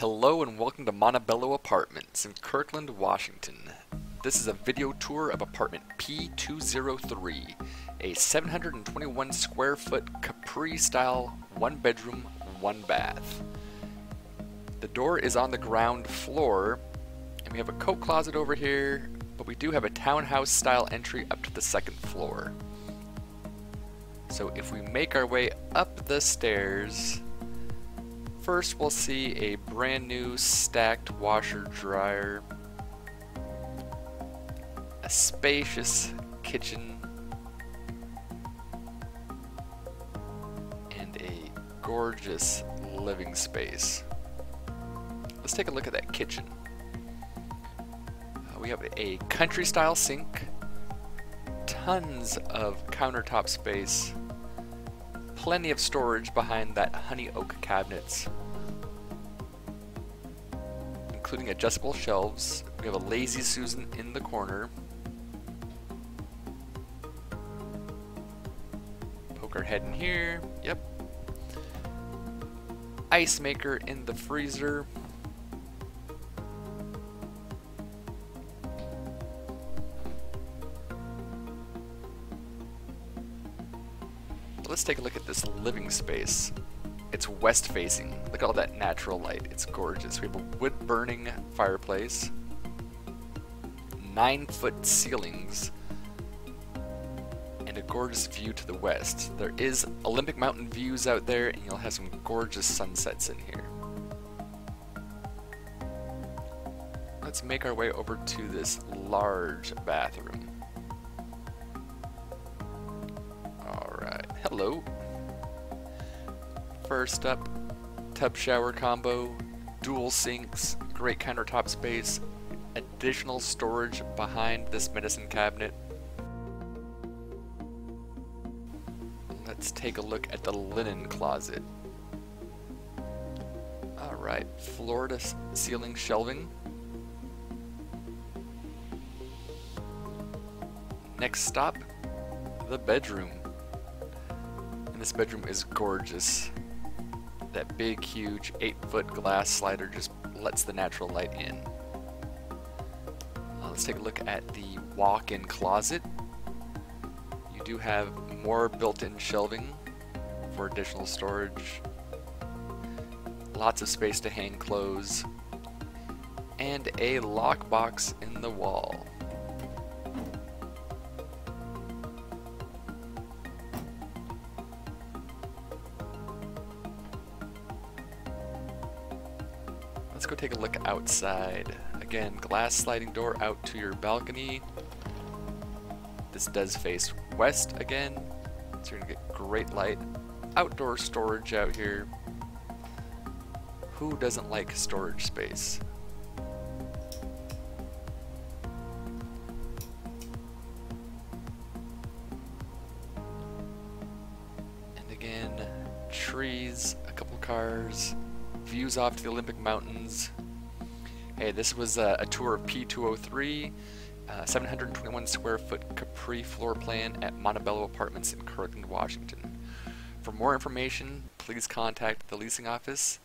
Hello and welcome to Montebello Apartments in Kirkland, Washington. This is a video tour of apartment P203, a 721 square foot Capri style one bedroom, one bath. The door is on the ground floor and we have a coat closet over here, but we do have a townhouse style entry up to the second floor. So if we make our way up the stairs, First, we'll see a brand new stacked washer dryer, a spacious kitchen, and a gorgeous living space. Let's take a look at that kitchen. Uh, we have a country style sink, tons of countertop space, plenty of storage behind that honey oak cabinets, including adjustable shelves. We have a lazy Susan in the corner. Poke our head in here. Yep. Ice maker in the freezer. Let's take a look at this living space. It's west facing. Look at all that natural light. It's gorgeous. We have a wood burning fireplace, nine foot ceilings, and a gorgeous view to the west. There is Olympic Mountain views out there, and you'll have some gorgeous sunsets in here. Let's make our way over to this large bathroom. Hello. First up, tub shower combo, dual sinks, great countertop space, additional storage behind this medicine cabinet. Let's take a look at the linen closet. Alright, floor to ceiling shelving. Next stop, the bedroom. And this bedroom is gorgeous. That big, huge, 8-foot glass slider just lets the natural light in. Uh, let's take a look at the walk-in closet. You do have more built-in shelving for additional storage. Lots of space to hang clothes. And a lockbox in the wall. Let's go take a look outside. Again, glass sliding door out to your balcony. This does face west again, so you're gonna get great light. Outdoor storage out here. Who doesn't like storage space? And again, trees, a couple cars, views off to the Olympic Mountains. Hey, this was a, a tour of P203, uh, 721 square foot Capri floor plan at Montebello Apartments in Kirkland, Washington. For more information, please contact the leasing office